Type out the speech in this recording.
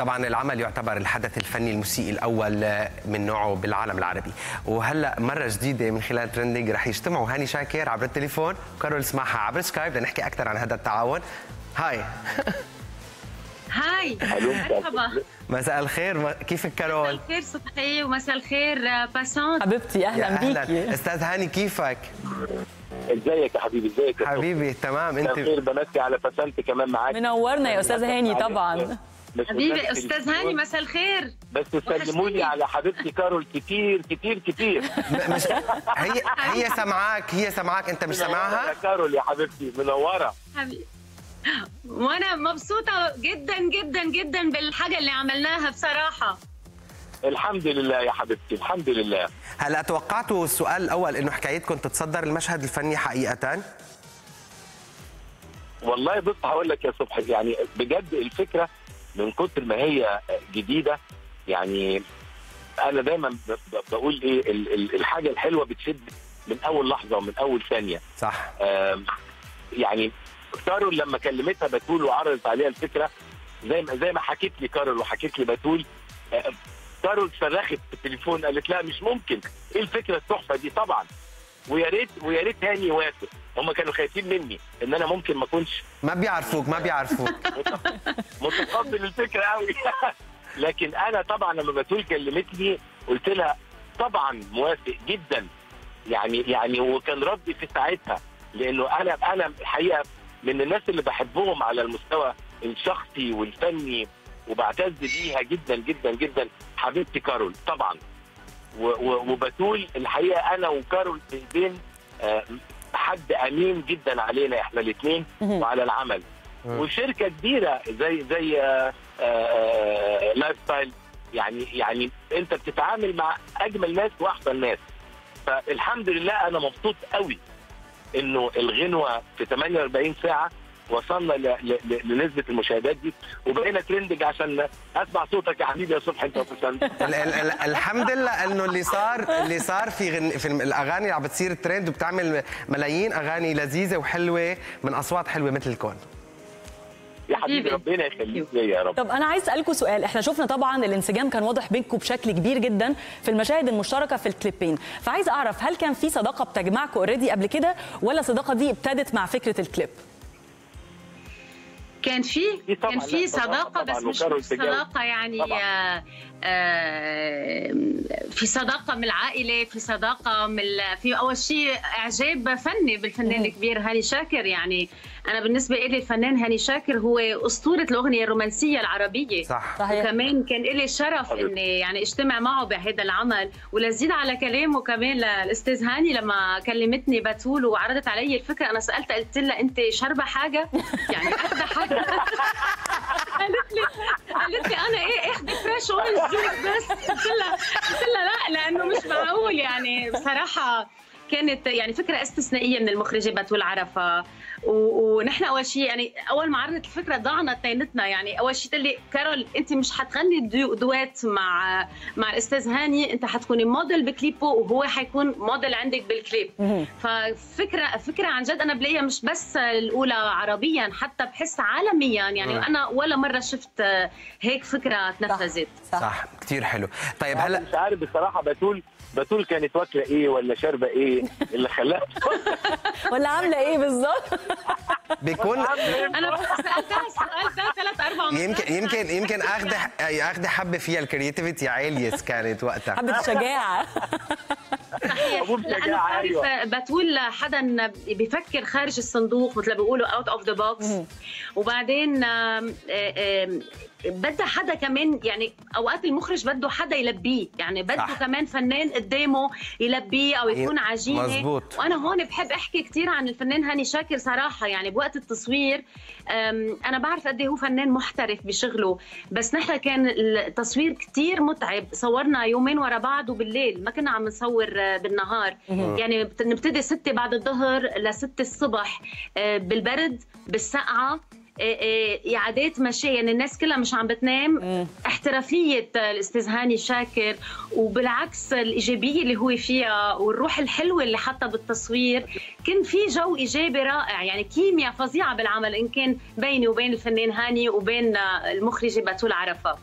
طبعا العمل يعتبر الحدث الفني الموسيقي الأول من نوعه بالعالم العربي. وهلأ مرة جديدة من خلال Trending رح يجتمعوا هاني شاكر عبر التليفون. وكارول سماحة عبر سكايب لنحكي أكثر عن هذا التعاون. هاي. هاي. مرحبا. مساء الخير. كيفك مساء كارول الخير صبحي ومساء الخير آه، باسون حبيبتي يا أهلا. أهلا بيكي. أستاذ هاني كيفك؟ إزيك يا حبيبي؟ إزيك يا حبيبي تمام. مساء أنت الخير بمسي على فسنت كمان معاك. منورنا يا أستاذ هاني طبعا. حبيبي أستاذ. هاني مساء الخير. بس سلموا لي وحشتني. على حبيبتي كارول كتير كتير كتير. مش هي هي سمعاك هي سمعاك انت مش سامعها يا كارول يا حبيبتي منورة. حبيبي. وأنا مبسوطة جدا جدا جدا بالحاجة اللي عملناها بصراحة. الحمد لله يا حبيبتي الحمد لله. هلا توقعتوا السؤال الأول إنه حكايتكم تتصدر المشهد الفني حقيقة؟ والله بص هقول لك يا صبحي يعني بجد الفكرة من كتر ما هي جديدة يعني أنا دايما بقول إيه ال- ال- الحاجة الحلوة بتشد من أول لحظة ومن أول ثانية. صح. يعني كارول لما كلمتها بتول وعرضت عليها الفكرة زي ما زي ما حكيت لي كارول وحكيت لي بتول كارول صرخت في التليفون قالت لا مش ممكن. إيه الفكرة التحفة دي؟ طبعا. ويا ريت ويا ريت هاني يوافق. هم كانوا خايفين مني إن أنا ممكن ما أكونش ما بيعرفوك ما بيعرفوك. متقبل الفكرة قوي لكن أنا طبعا لما بتول كلمتني قلت لها طبعا موافق جدا. يعني يعني وكان ردي في ساعتها. لأنه أنا أنا الحقيقة من الناس اللي بحبهم على المستوى الشخصي والفني وبعتز بيها جدا جدا جدا. حبيبتي كارول طبعا. وبتول الحقيقة أنا وكارول ايدين آه، حد أمين جدا علينا إحنا الاثنين وعلى العمل. مم. وشركة كبيرة زي زي آه، آه، آه، Life Style يعني يعني أنت بتتعامل مع أجمل ناس وأحسن ناس. فالحمد لله أنا مبسوط قوي إنه الغنوة في 48 ساعة وصلنا ل- ل- ل- لنسبة المشاهدات دي وبقينا trending عشان أسمع صوتك يا حبيبي يا صبحي أنت الحمد لله إنه اللي صار اللي صار في غن في الأغاني اللي عم بتصير ترند وبتعمل ملايين أغاني لذيذة وحلوة من أصوات حلوة مثلكم يا حبيبي حبيبي. ربنا يخليك ليا يا رب. طب أنا عايز أسألكم سؤال. إحنا شفنا طبعا الانسجام كان واضح بينكم بشكل كبير جدا في المشاهد المشتركة في الكليبين. فعايز أعرف هل كان في صداقة بتجمعكم already قبل كده ولا الصداقة دي ابتدت مع فكرة الكليب؟ كان في في طبعاً، كان في لا، طبعاً، صداقة بس مش. صداقة يعني في صداقة من العائلة في صداقة من في أول شيء إعجاب فني بالفنان الكبير هاني شاكر. يعني أنا بالنسبة لي الفنان هاني شاكر هو أسطورة الأغنية الرومانسية العربية. صح. صحيح. وكمان كان لي الشرف حبيبي. إني يعني أجتمع معه بهذا العمل. ولزيد على كلامه كمان للاستاذ هاني لما كلمتني بتول وعرضت علي الفكرة أنا سالتها قلت لها أنت شاربة حاجة؟ يعني اخذه حاجة. قالت لي قالت لي أنا إيه اخذي fresh orange juice بس. قلت لها قلت لها لا لأنه مش معقول يعني. بصراحة كانت يعني فكرة استثنائية من المخرجة بتول عرفه ونحن أول شيء يعني أول ما عرضت الفكرة ضعنا اثنيناتنا يعني أول شيء قلت لي كارول أنت مش حتغني duo duet مع مع الأستاذ هاني أنت حتكوني موديل بكليبه وهو حيكون موديل عندك بالكليب. ففكرة فكرة عن جد أنا بلاقيها مش بس الأولى عربيا حتى بحس عالميا. يعني. أنا ولا مرة شفت هيك فكرة تنفذت. صح, صح. كثير حلو. طيب هلا هلا مش عارف بصراحة بتول بتول كانت واكلة إيه ولا شاربه إيه اللي خلاها ولا عاملة إيه بالظبط؟ بيكون أنا سألتها السؤال ده ثلاث أربع مرات. يمكن يمكن يمكن أخذ أخذ حبة فيها الكرياتيفيتي عالية كانت وقتها. حبة شجاعة. لأنه شجاع، بتعرف أيوة. بتقول حدا بيفكر خارج الصندوق مثل ما بيقولوا out of the box وبعدين بدها حدا كمان يعني أوقات المخرج بده حدا يلبيه. يعني بده صح. كمان فنان قدامه يلبيه أو يكون عجينة. مزبوط. وأنا هون بحب أحكي كثير عن الفنان هاني شاكر صراحة. يعني بوقت التصوير أنا بعرف قد إيه هو فنان محترف بشغله. بس نحن كان التصوير كثير متعب. صورنا يومين ورا بعض وبالليل. ما كنا عم نصور آه، بالنهار. يعني بت- نبتدي ستة بعد الظهر لستة الصبح. آه، بالبرد بالسقعة. اعادات مشي. يعني الناس كلها مش عم بتنام. احترافية الاستاذ هاني شاكر وبالعكس الإيجابية اللي هو فيها والروح الحلوة اللي حطها بالتصوير. كان في جو إيجابي رائع. يعني كيمياء فظيعة بالعمل إن كان بيني وبين الفنان هاني وبين المخرجة بتول عرفة.